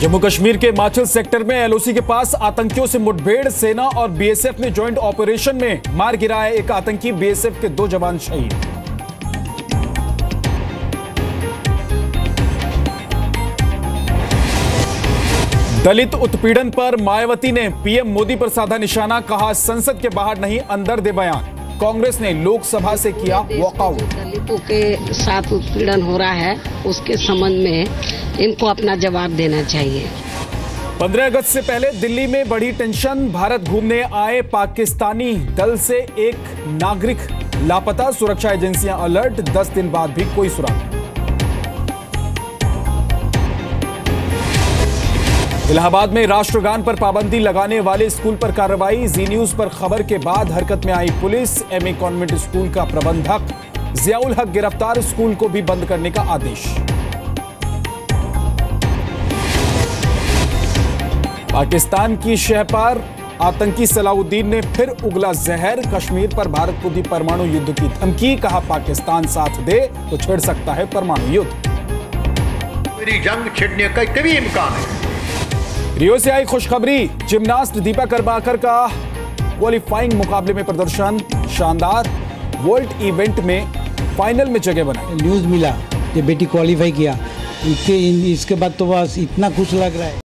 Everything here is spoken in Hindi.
जम्मू कश्मीर के माचल सेक्टर में एलओसी के पास आतंकियों से मुठभेड़ सेना और बीएसएफ ने ज्वाइंट ऑपरेशन में मार गिराया एक आतंकी बीएसएफ के दो जवान शहीद। दलित उत्पीड़न पर मायावती ने पीएम मोदी पर साधा निशाना कहा संसद के बाहर नहीं अंदर दे बयान। कांग्रेस ने लोकसभा से किया वॉकआउट। दलितों के साथ उत्पीड़न हो रहा है उसके संबंध में इनको अपना जवाब देना चाहिए। पंद्रह अगस्त से पहले दिल्ली में बड़ी टेंशन, भारत घूमने आए पाकिस्तानी दल से एक नागरिक। लापता सुरक्षा एजेंसियाँ अलर्ट, दस दिन बाद भी कोई सुराग। इलाहाबाद में राष्ट्रगान पर पाबंदी लगाने वाले स्कूल पर कार्रवाई जी न्यूज़ पर खबर के बाद हरकत में आई पुलिस एमए कॉन्वेंट स्कूल का प्रबंधक। जियाउल हक गिरफ़्तार, स्कूल को भी बंद करने का आदेश। पाकिस्तान की शह पर आतंकी सलाउद्दीन ने फिर उगला जहर। कश्मीर पर भारत को दी परमाणु युद्ध की धमकी कहा पाकिस्तान साथ दे तो छिड़ सकता है परमाणु युद्ध। मेरी जंग छिड़ने का कभी इम्कान है। रियो से आई खुशखबरी जिमनास्ट दीपा करबाकर का क्वालिफाइंग मुकाबले में प्रदर्शन शानदार। वर्ल्ड इवेंट में फाइनल में जगह बनाई। न्यूज़ मिला कि बेटी क्वालिफाई किया। इसके इसके बाद तो बस इतना खुश लग रहा है।